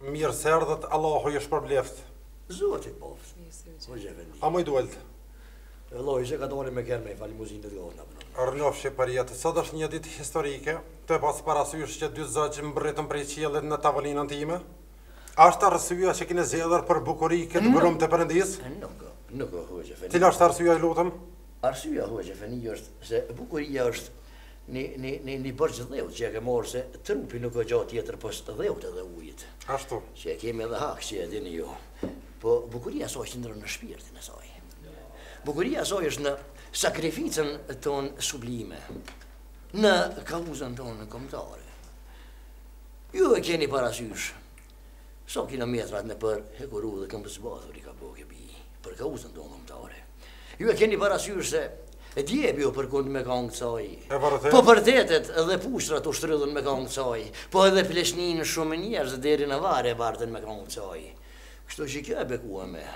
Mirë se erdhët Allahu ju shpërbleft. Zoti të boft. Hoxhë efendi. Amin u duhet. Allahu çka doni me pi, me fal muzikën të dëgjohet apo. Rrnofshi për jetë. Sot është një ditë historike. Të pasë parasysh që dy zogj mbërritën prej qiellit në tavolinën time. A është arsyeja që keni zgjedhur për bukuri këtë brum të perëndis? Nuk, nuk hoxhë efendi. Cila është arsyeja, lutem? Arsyeja hoxhë efendi është se bukuria është Ni ni borxh dheut që e kem marrë se trupi nuk ka gja tjetër pos dheut edhe ujit. Ashtu. Që e kemi edhe hak si e dini ju. Po bukuria e saj qëndron në shpirtin e saj. Bukuria e saj është në sakrificën tonë sublime. Në kauzën tonë kombëtare. Ju e keni parasysh Sa kilometra nëpër hekurudhë këmbëzbathur i ka bërë kjo bijë, për kauzën tonë kombëtare. Ju e keni parasysh se e djepi u përkund me kangët e saj, po pushtetet dhe ushtritë u shtrydhën me kangët e saj, po edhe pleqninë shumë njerëz deri në varr e bartën me kangët e saj. Kështu që kjo e bekueme,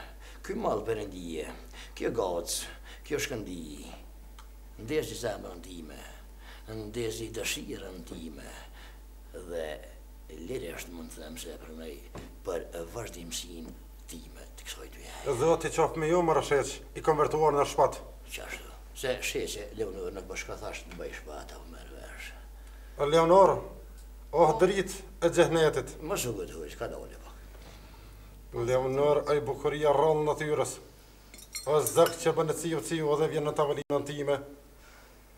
ky mall perëndije, kjo gacë, kjo shkëndijë, ndezi zemrën time, ndezi dëshirën time dhe Lirisht mund të them se e pranoj për vazhdimësinë time të kësaj dynjaje. Zoti qoftë me ju mor Sheqë, i konvertuar në shpat. Qashtu. Se Sheqë, Leonor u bësh çka thashë të bëhesh Shpat apo merr vesh. Leonor, oh dritë e xhehnetit. Mos u gëzo, kadalë pak. Leonor, oj bukuri e rrallë e natyrës. O zog që bën ciu ciu dhe vjen në tavolinën time.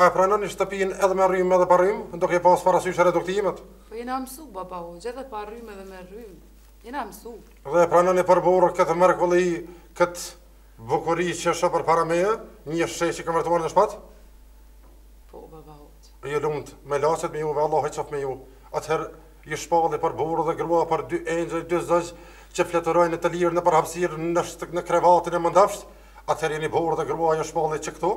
A e pranoni shtëpinë edhe me rrymë edhe pa rrymë, duke pasur parasysh reduktimet? Po jena mësu, baba hoxhë, edhe pa rrymë edhe me rrymë. Jena mësu. Dhe e pranoni për burrë këtë mrekulli, këtë bukuri që është përpara meje, një Sheqë të konvertuar në shpat? Po, baba hoxhë. Ju lumtë, melaqet me juve, Allahu qoftë me ju. Atëherë, ju shpall për burrë dhe grua, për dy engjëj, dy zogj, që fleturojnë të lirë nëpër hapësirë, në, në krevatin e mëndafsht, atëherë jeni burrë dhe grua, ju shpall që këtu,